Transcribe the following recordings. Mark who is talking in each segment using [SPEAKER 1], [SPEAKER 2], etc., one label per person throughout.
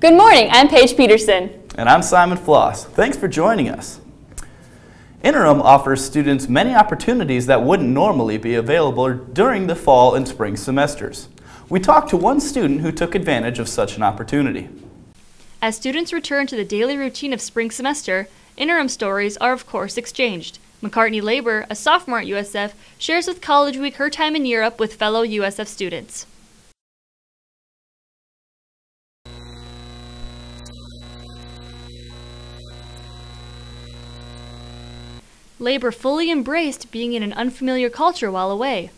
[SPEAKER 1] Good morning, I'm Paige Peterson.
[SPEAKER 2] And I'm Simon Floss. Thanks for joining us. Interim offers students many opportunities that wouldn't normally be available during the fall and spring semesters. We talked to one student who took advantage of such an opportunity.
[SPEAKER 3] As students return to the daily routine of spring semester, interim stories are of course exchanged. McCartney Labor, a sophomore at USF, shares with College Week her time in Europe with fellow USF students. Labor fully embraced being in an unfamiliar culture while away.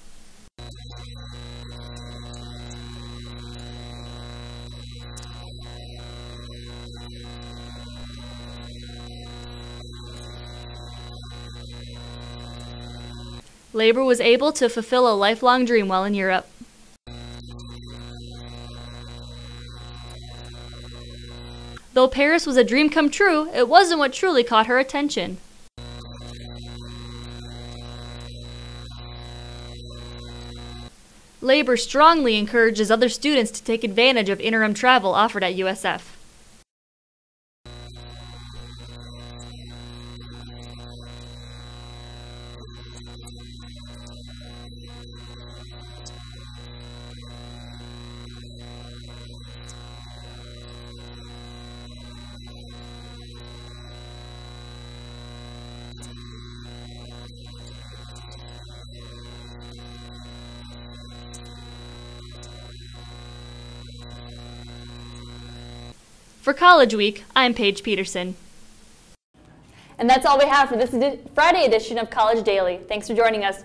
[SPEAKER 3] Labor was able to fulfill a lifelong dream while in Europe. Though Paris was a dream come true, it wasn't what truly caught her attention. Labor strongly encourages other students to take advantage of interim travel offered at USF. For College Week, I'm Paige Peterson.
[SPEAKER 1] And that's all we have for this Friday edition of College Daily. Thanks for joining us.